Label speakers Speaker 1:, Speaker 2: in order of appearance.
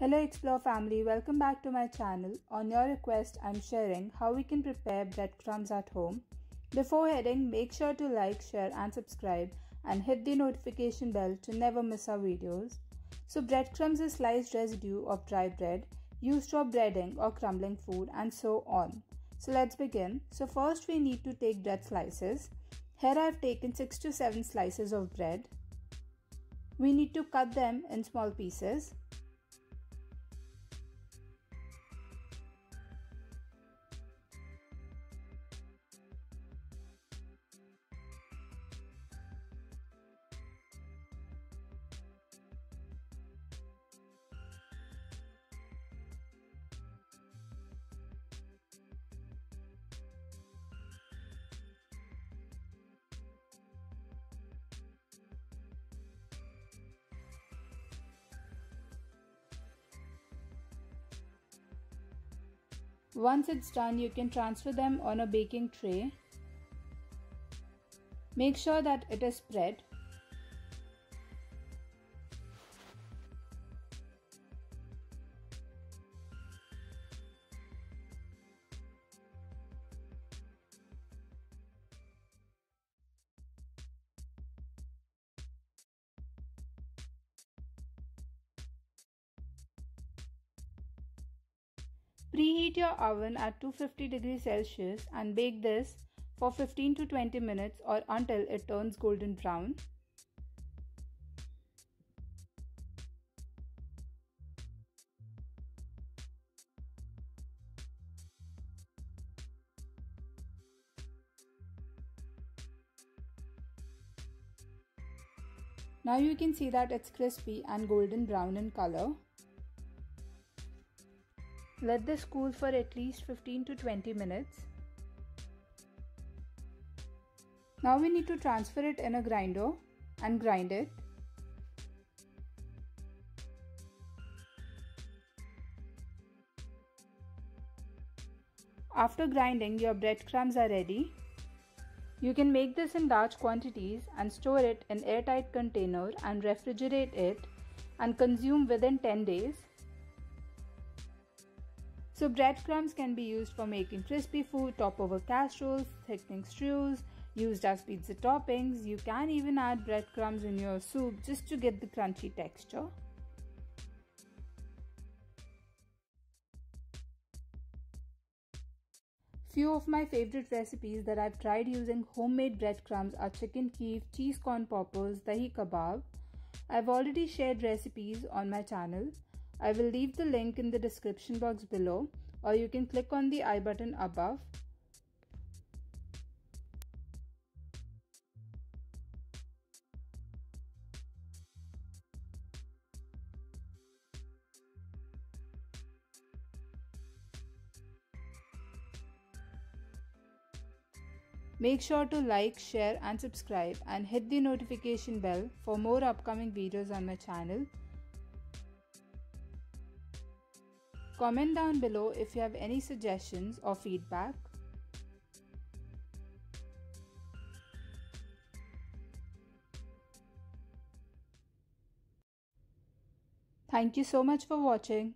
Speaker 1: Hello Explore family, welcome back to my channel. On your request, I'm sharing how we can prepare breadcrumbs at home. Before heading, make sure to like, share and subscribe and hit the notification bell to never miss our videos. So breadcrumbs is sliced residue of dry bread used for breading or crumbling food and so on. So let's begin. So first we need to take bread slices. Here I have taken 6 to 7 slices of bread. We need to cut them in small pieces. Once it's done, you can transfer them on a baking tray. Make sure that it is spread. Preheat your oven at 250 degrees Celsius and bake this for 15 to 20 minutes or until it turns golden brown. Now you can see that it's crispy and golden brown in color. Let this cool for at least 15 to 20 minutes. Now we need to transfer it in a grinder and grind it. After grinding, your breadcrumbs are ready. You can make this in large quantities and store it in airtight container and refrigerate it and consume within 10 days. So breadcrumbs can be used for making crispy food, top over casseroles, thickening stews, used as pizza toppings. You can even add breadcrumbs in your soup just to get the crunchy texture. Few of my favorite recipes that I've tried using homemade breadcrumbs are chicken Kiev, cheese corn poppers, dahi kebab. I've already shared recipes on my channel. I will leave the link in the description box below or you can click on the I button above. Make sure to like, share and subscribe and hit the notification bell for more upcoming videos on my channel. Comment down below if you have any suggestions or feedback. Thank you so much for watching.